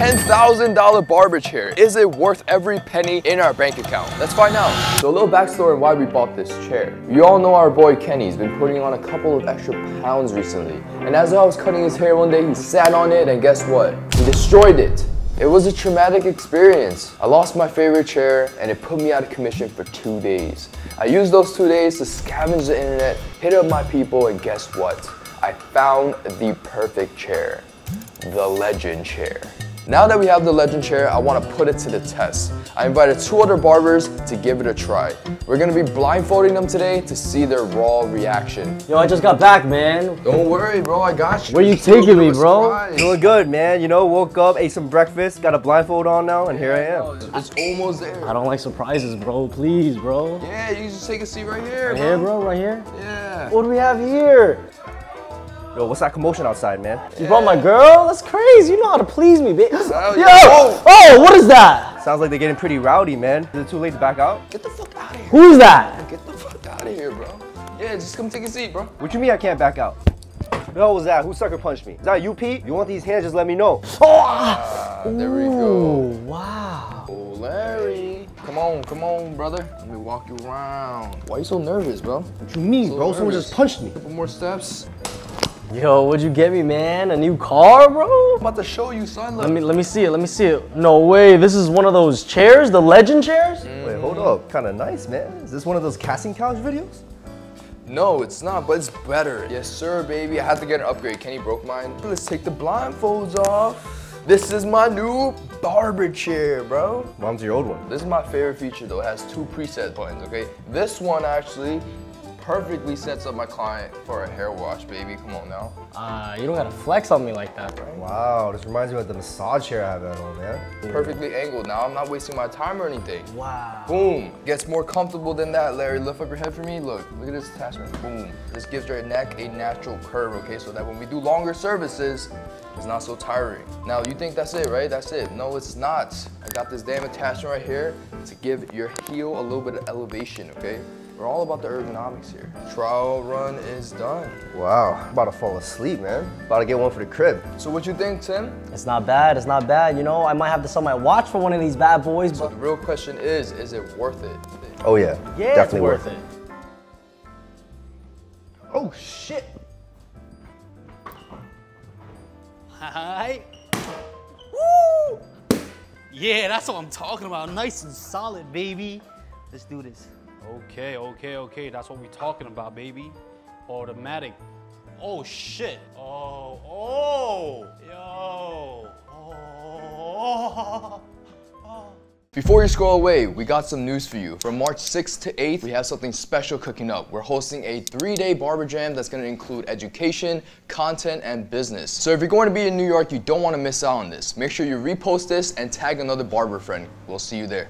$10,000 barber chair. Is it worth every penny in our bank account? Let's find out. So a little backstory on why we bought this chair. You all know our boy Kenny's been putting on a couple of extra pounds recently. And as I was cutting his hair one day, he sat on it and guess what? He destroyed it. It was a traumatic experience. I lost my favorite chair and it put me out of commission for two days. I used those two days to scavenge the internet, hit up my people, and guess what? I found the perfect chair, the Legend chair. Now that we have the Legend chair, I want to put it to the test. I invited two other barbers to give it a try. We're going to be blindfolding them today to see their raw reaction. Yo, I just got back, man. Don't worry, bro, I got you. Where you Just a little taking me, of a bro? surprise. Doing good, man. You know, woke up, ate some breakfast, got a blindfold on now, and here I am. It's almost there. I don't like surprises, bro. Please, bro. Yeah, you just take a seat right here, Right bro. here, bro, right here. Yeah. What do we have here? Yo, what's that commotion outside, man? You brought my girl? That's crazy. You know how to please me, bitch. Hell Yo! yeah. Oh, what is that? Sounds like they're getting pretty rowdy, man. Is it too late to back out? Get the fuck out of here. Who's that? Get the fuck out of here, bro. Yeah, just come take a seat, bro. What you mean I can't back out? Who the hell was that? Who sucker punched me? Is that you, Pete? You want these hands? Just let me know. Ah, there we Oh, go. wow. Oh, Larry. Come on, come on, brother. Let me walk you around. Why are you so nervous, bro? What you mean, bro? Someone just punched me. Couple more steps. Yo, what'd you get me, man? A new car, bro? I'm about to show you, son. Look. Let me let me see it. Let me see it. No way. This is one of those chairs, the legend chairs? Wait, hold up. Kind of nice, man. Is this one of those casting couch videos? No, it's not, but it's better. Yes, sir, baby. I had to get an upgrade. Kenny broke mine. Let's take the blindfolds off. This is my new barber chair, bro. Mom's your old one. This is my favorite feature though. It has two preset buttons, okay? This one actually perfectly sets up my client for a hair wash, baby. Come on now. Uh, you don't gotta flex on me like that, bro. Wow, this reminds me of the massage chair I have at home, man. Perfectly angled. Now I'm not wasting my time or anything. Wow. Boom. Gets more comfortable than that, Larry. Lift up your head for me. Look, look at this attachment. Boom. This gives your neck a natural curve, okay? So that when we do longer services, it's not so tiring. Now, you think that's it, right? That's it. No, it's not. I got this damn attachment right here to give your heel a little bit of elevation, okay? We're all about the ergonomics here. Trial run is done. Wow, I'm about to fall asleep, man. About to get one for the crib. So what you think, Tim? It's not bad. It's not bad. You know, I might have to sell my watch for one of these bad boys, So but the real question is, is it worth it? Oh yeah, yeah, definitely it's worth it. Oh shit. Hi. Woo! Yeah, that's what I'm talking about. Nice and solid, baby. Let's do this. Okay, okay, okay. That's what we're talking about, baby. Automatic. Oh shit. Oh, oh, yo. Oh. Before you scroll away, we got some news for you. From March 6th to 8th, we have something special cooking up. We're hosting a three-day barber jam that's gonna include education, content, and business. So if you're going to be in New York, you don't wanna miss out on this. Make sure you repost this and tag another barber friend. We'll see you there.